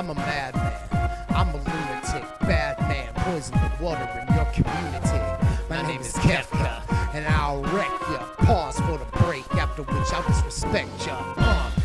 I'm a madman. I'm a lunatic, bad man, poison the water in your community. My name is Kefka, and I'll wreck ya. Pause for the break, after which I'll disrespect ya. Uh.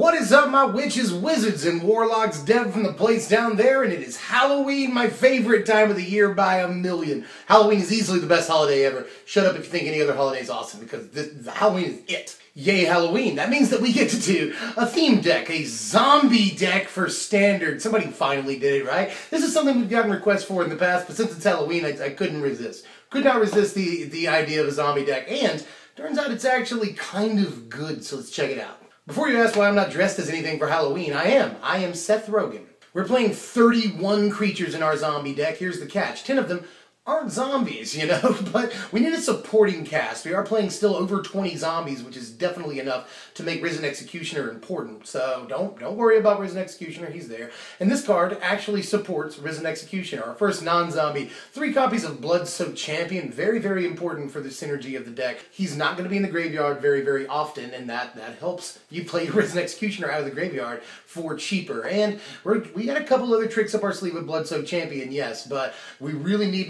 What is up, my witches, wizards, and warlocks? Dev from the place down there, and it is Halloween, my favorite time of the year by a million. Halloween is easily the best holiday ever. Shut up if you think any other holiday is awesome, because this, Halloween is it. Yay, Halloween. That means that we get to do a theme deck, a zombie deck for standard. Somebody finally did it, right? This is something we've gotten requests for in the past, but since it's Halloween, I, I couldn't resist. Could not resist the, the idea of a zombie deck, and turns out it's actually kind of good, so let's check it out. Before you ask why I'm not dressed as anything for Halloween, I am. I am Seth Rogen. We're playing 31 creatures in our zombie deck. Here's the catch 10 of them aren't zombies, you know, but we need a supporting cast. We are playing still over 20 zombies, which is definitely enough to make Risen Executioner important. So don't don't worry about Risen Executioner, he's there. And this card actually supports Risen Executioner, our first non-zombie. Three copies of Blood-Soaked Champion, very, very important for the synergy of the deck. He's not going to be in the graveyard very, very often, and that, that helps you play Risen Executioner out of the graveyard for cheaper. And we're, we got a couple other tricks up our sleeve with Blood-Soaked Champion, yes, but we really need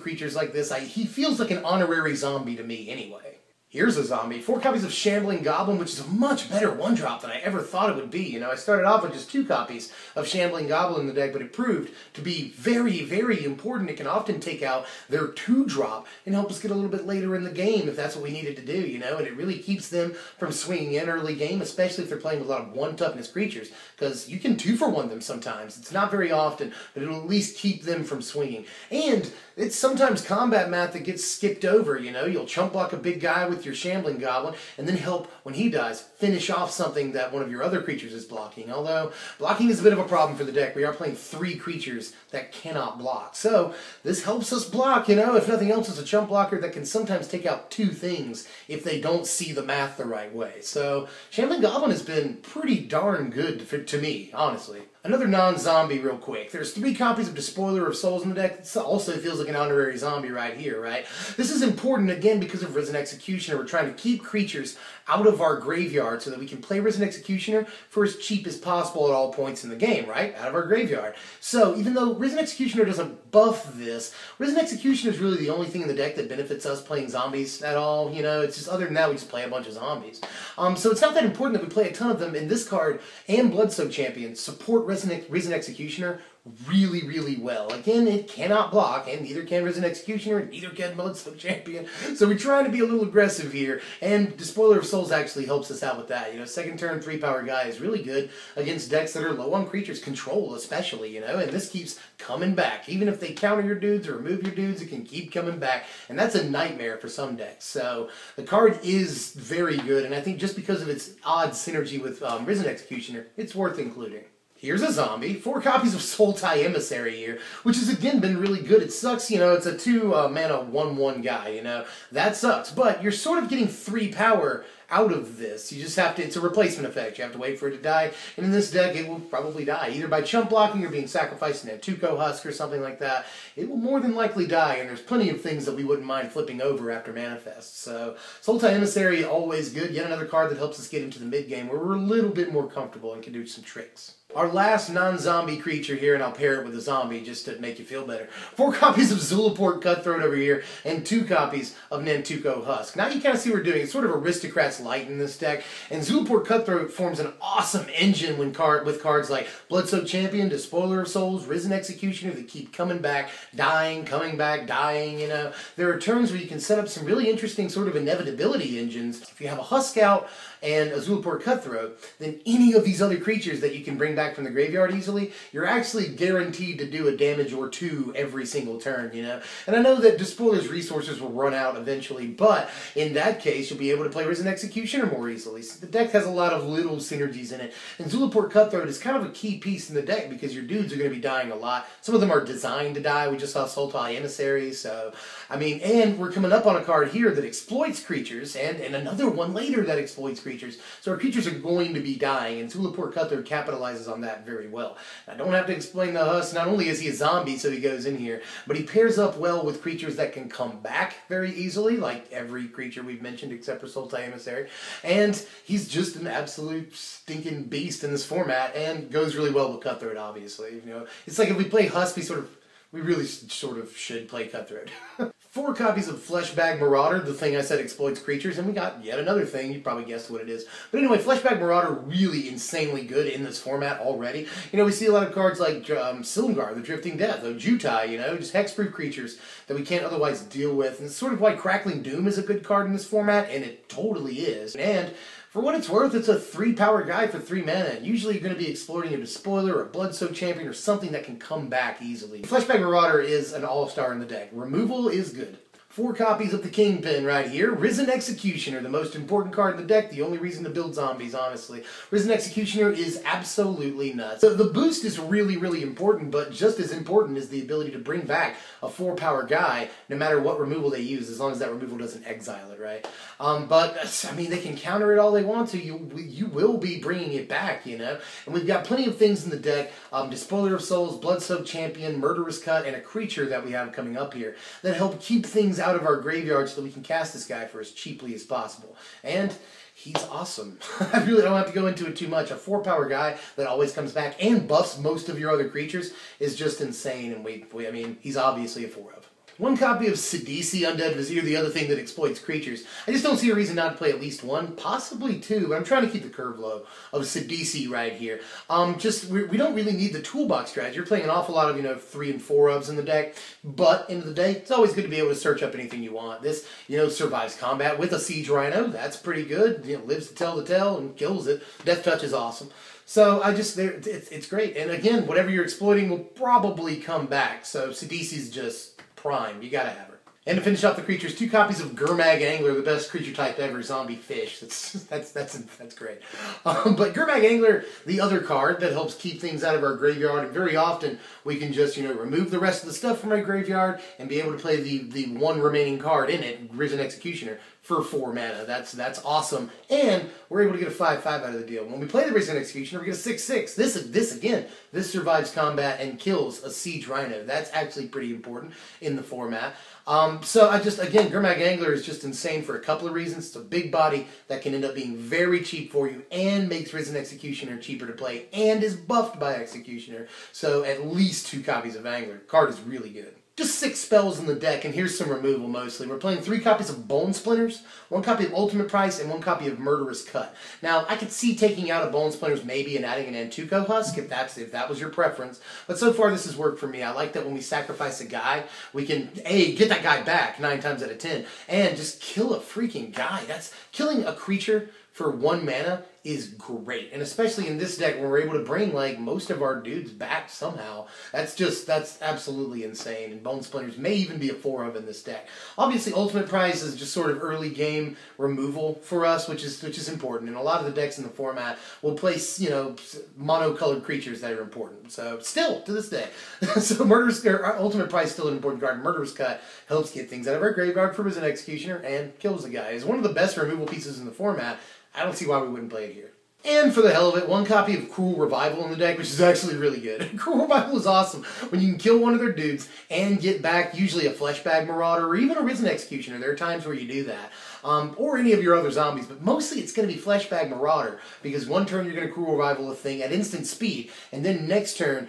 creatures like this, I, he feels like an honorary zombie to me anyway. Here's a zombie. Four copies of Shambling Goblin, which is a much better one drop than I ever thought it would be. You know, I started off with just two copies of Shambling Goblin in the deck, but it proved to be very, very important. It can often take out their two drop and help us get a little bit later in the game if that's what we needed to do, you know, and it really keeps them from swinging in early game, especially if they're playing with a lot of one toughness creatures, because you can two for one them sometimes. It's not very often, but it'll at least keep them from swinging. And it's sometimes combat math that gets skipped over, you know, you'll chump block a big guy with your Shambling Goblin, and then help, when he dies, finish off something that one of your other creatures is blocking. Although, blocking is a bit of a problem for the deck. We are playing three creatures that cannot block. So, this helps us block, you know, if nothing else, it's a chump blocker that can sometimes take out two things if they don't see the math the right way. So, Shambling Goblin has been pretty darn good to me, honestly. Another non-zombie real quick. There's three copies of Despoiler of Souls in the deck. This also feels like an honorary zombie right here, right? This is important, again, because of Risen Executioner. We're trying to keep creatures out of our graveyard so that we can play Risen Executioner for as cheap as possible at all points in the game, right? Out of our graveyard. So, even though Risen Executioner doesn't buff this, Risen Executioner is really the only thing in the deck that benefits us playing zombies at all. You know, it's just, other than that, we just play a bunch of zombies. Um, so it's not that important that we play a ton of them, and this card and Blood-Soaked Champion support Risen, Risen Executioner really, really well. Again, it cannot block, and neither can Risen Executioner, and neither can Blood-Soaked Champion. So we're trying to be a little aggressive here, and Despoiler of Souls actually helps us out with that. You know, second turn, three power guy is really good against decks that are low on creatures control, especially, you know, and this keeps coming back. Even if they counter your dudes or remove your dudes, it can keep coming back, and that's a nightmare for some decks. So the card is very good, and I think just because of its odd synergy with um, Risen Executioner, it's worth including. Here's a zombie. Four copies of Sultai Emissary here, which has again been really good. It sucks, you know, it's a two uh, mana 1 1 guy, you know. That sucks. But you're sort of getting three power out of this. You just have to, it's a replacement effect. You have to wait for it to die. And in this deck, it will probably die. Either by chump blocking or being sacrificed in a Nantuko Husk or something like that. It will more than likely die, and there's plenty of things that we wouldn't mind flipping over after Manifest. So, Sultai Emissary, always good. Yet another card that helps us get into the mid game where we're a little bit more comfortable and can do some tricks. Our last non-zombie creature here, and I'll pair it with a zombie just to make you feel better. Four copies of Zulaport Cutthroat over here, and two copies of Nantuko Husk. Now you kind of see what we're doing. It's sort of Aristocrats Light in this deck, and Zulaport Cutthroat forms an awesome engine when card with cards like Blood-Soaked Champion, Despoiler of Souls, Risen Executioner that keep coming back, dying, coming back, dying, you know. There are turns where you can set up some really interesting sort of inevitability engines. If you have a Husk out and a Zulaport Cutthroat, than any of these other creatures that you can bring back back from the graveyard easily, you're actually guaranteed to do a damage or two every single turn, you know? And I know that Despoiler's resources will run out eventually, but in that case, you'll be able to play Risen Executioner more easily. So the deck has a lot of little synergies in it. And Zulaport Cutthroat is kind of a key piece in the deck because your dudes are going to be dying a lot. Some of them are designed to die. We just saw Sultai Emissary, so, I mean, and we're coming up on a card here that exploits creatures, and, and another one later that exploits creatures creatures, so our creatures are going to be dying, and Zulaport Cutthroat capitalizes on that very well. I don't have to explain the Husk, not only is he a zombie, so he goes in here, but he pairs up well with creatures that can come back very easily, like every creature we've mentioned except for Sultai Emissary, and he's just an absolute stinking beast in this format, and goes really well with Cutthroat, obviously. You know, it's like if we play Husk, we sort of we really sort of should play Cutthroat. Four copies of Fleshbag Marauder, the thing I said exploits creatures, and we got yet another thing. You probably guessed what it is. But anyway, Fleshbag Marauder really insanely good in this format already. You know, we see a lot of cards like um, the Drifting Death, or Jutai, you know, just hexproof creatures that we can't otherwise deal with. And it's sort of why Crackling Doom is a good card in this format, and it totally is. And for what it's worth, it's a three power guy for three mana, and usually you're going to be exploiting a Despoiler or a Bloodsoaked Champion or something that can come back easily. Fleshbag Marauder is an all star in the deck. Removal is good. Four copies of the Kingpin right here. Risen Executioner, the most important card in the deck, the only reason to build zombies, honestly. Risen Executioner is absolutely nuts. The, the boost is really, really important, but just as important is the ability to bring back a four power guy, no matter what removal they use, as long as that removal doesn't exile it, right? Um, but, I mean, they can counter it all they want to. You you will be bringing it back, you know? And we've got plenty of things in the deck. Um, Despoiler of Souls, Bloodsoaked Champion, Murderous Cut, and a creature that we have coming up here that help keep things out of our graveyard so that we can cast this guy for as cheaply as possible. And he's awesome. I really don't have to go into it too much. A four power guy that always comes back and buffs most of your other creatures is just insane. And we, we I mean, he's obviously a four of. One copy of Sidisi Undead Vizier, the other thing that exploits creatures. I just don't see a reason not to play at least one, possibly two, but I'm trying to keep the curve low of Sidisi right here. Um, just, we, we don't really need the toolbox strategy. You're playing an awful lot of, you know, three and four ofs in the deck, but end of the day, it's always good to be able to search up anything you want. This, you know, survives combat with a Siege Rhino. That's pretty good. You know, lives to tell the tale and kills it. Death Touch is awesome. So I just, it's, it's great. And again, whatever you're exploiting will probably come back. So Sidisi's just prime. You gotta have her. And to finish off the creatures, two copies of Gurmag Angler, the best creature type ever, zombie fish. That's that's that's that's great. Um, but Gurmag Angler, the other card that helps keep things out of our graveyard, and very often we can just you know remove the rest of the stuff from our graveyard and be able to play the the one remaining card in it, Risen Executioner, for four mana. That's that's awesome, and we're able to get a five five out of the deal. When we play the Risen Executioner, we get a six six. This this again, this survives combat and kills a Siege Rhino. That's actually pretty important in the format. Um, so I just, again, Gurmag Angler is just insane for a couple of reasons. It's a big body that can end up being very cheap for you and makes Risen Executioner cheaper to play and is buffed by Executioner. So at least two copies of Angler. card is really good. Just six spells in the deck, and here's some removal mostly. We're playing three copies of Bone Splinters, one copy of Ultimate Price, and one copy of Murderous Cut. Now, I could see taking out a Bone Splinters maybe and adding a Nantuko Husk if that's if that was your preference. But so far, this has worked for me. I like that when we sacrifice a guy, we can a get that guy back nine times out of ten, and just kill a freaking guy. That's killing a creature for one mana is great. And especially in this deck where we're able to bring like most of our dudes back somehow. That's just that's absolutely insane. And Bone Splinters may even be a four of in this deck. Obviously Ultimate Price is just sort of early game removal for us, which is which is important. And a lot of the decks in the format will place, you know, monocolored creatures that are important. So still to this day. so Murderous or uh, Ultimate Price still an important card. Murderous Cut helps get things out of our graveyard for an executioner and kills the guy. Is one of the best removal pieces in the format. I don't see why we wouldn't play it here. And for the hell of it, one copy of Cruel Revival in the deck, which is actually really good. Cruel Revival is awesome when you can kill one of their dudes and get back usually a Fleshbag Marauder or even a Risen Executioner. There are times where you do that. Um, or any of your other zombies, but mostly it's going to be Fleshbag Marauder because one turn you're going to Cruel Revival a thing at instant speed, and then next turn,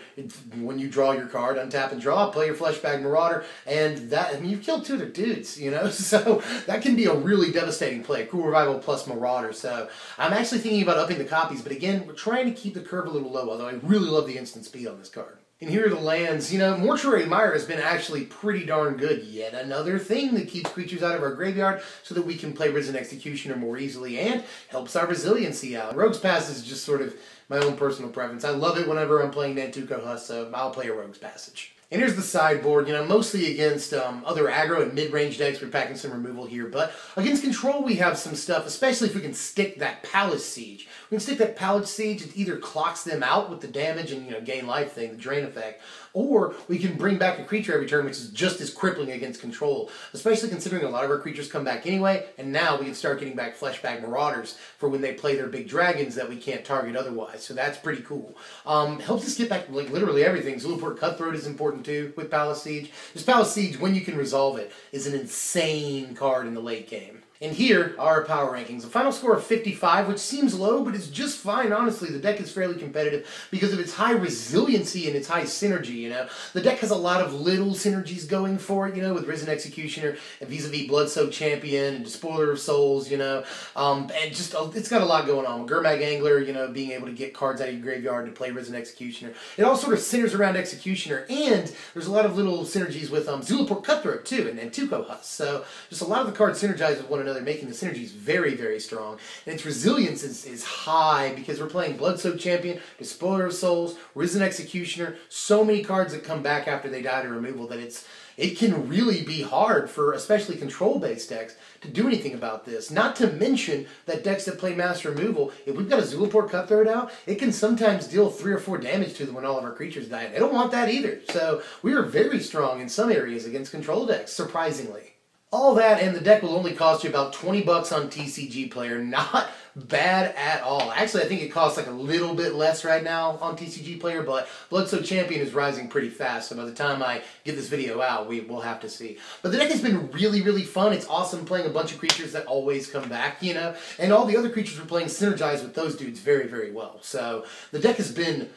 when you draw your card, untap and draw, play your Fleshbag Marauder, and that, I mean, you've killed two of their dudes, you know? So that can be a really devastating play, Cruel Revival plus Marauder. So I'm actually thinking about upping the copies, but again, we're trying to keep the curve a little low, although I really love the instant speed on this card. And here are the lands. You know, Mortuary Mire has been actually pretty darn good. Yet another thing that keeps creatures out of our graveyard so that we can play Risen Executioner more easily and helps our resiliency out. Rogue's Pass is just sort of my own personal preference. I love it whenever I'm playing Nantuko Husk, so I'll play a Rogue's Passage. And here's the sideboard, you know, mostly against um, other aggro and mid-range decks. We're packing some removal here, but against control we have some stuff, especially if we can stick that Palace Siege. We can stick that Palace Siege, it either clocks them out with the damage and, you know, gain life thing, the drain effect, or we can bring back a creature every turn, which is just as crippling against control, especially considering a lot of our creatures come back anyway, and now we can start getting back Fleshbag Marauders for when they play their big dragons that we can't target otherwise, so that's pretty cool. Um, helps us get back, like, literally everything. Zulaport Cutthroat is important too with Palace Siege. This Palace Siege, when you can resolve it, is an insane card in the late game. And here are our power rankings. A final score of 55, which seems low, but it's just fine, honestly. The deck is fairly competitive because of its high resiliency and its high synergy, you know. The deck has a lot of little synergies going for it, you know, with Risen Executioner and vis-a-vis Bloodsoaked Champion and Despoiler of Souls, you know. Um, and just, uh, it's got a lot going on. Gurmag Angler, you know, being able to get cards out of your graveyard to play Risen Executioner. It all sort of centers around Executioner, and there's a lot of little synergies with um, Zulaport Cutthroat, too, and, and Nantuko Husk. So just a lot of the cards synergize with one another another, making the synergies very, very strong. And its resilience is, is high because we're playing Bloodsoaked Champion, Despoiler of Souls, Risen Executioner, so many cards that come back after they die to removal that it's it can really be hard for especially control-based decks to do anything about this. Not to mention that decks that play mass removal, if we've got a Zulaport Cutthroat out, it can sometimes deal three or four damage to them when all of our creatures die. They don't want that either. So we are very strong in some areas against control decks, surprisingly. All that and the deck will only cost you about 20 bucks on TCG Player. Not bad at all. Actually, I think it costs like a little bit less right now on TCG Player, but Bloodsoaked Champion is rising pretty fast, so by the time I get this video out, we will have to see. But the deck has been really, really fun. It's awesome playing a bunch of creatures that always come back, you know, and all the other creatures we're playing synergize with those dudes very, very well. So the deck has been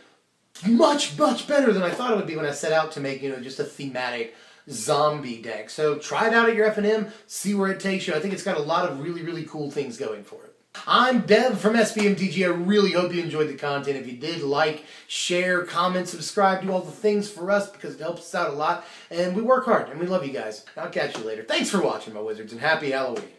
much, much better than I thought it would be when I set out to make, you know, just a thematic zombie deck. So try it out at your FNM, see where it takes you. I think it's got a lot of really, really cool things going for it. I'm Dev from SBMTG. I really hope you enjoyed the content. If you did, like, share, comment, subscribe, do all the things for us because it helps us out a lot. And we work hard and we love you guys. I'll catch you later. Thanks for watching, my wizards, and happy Halloween.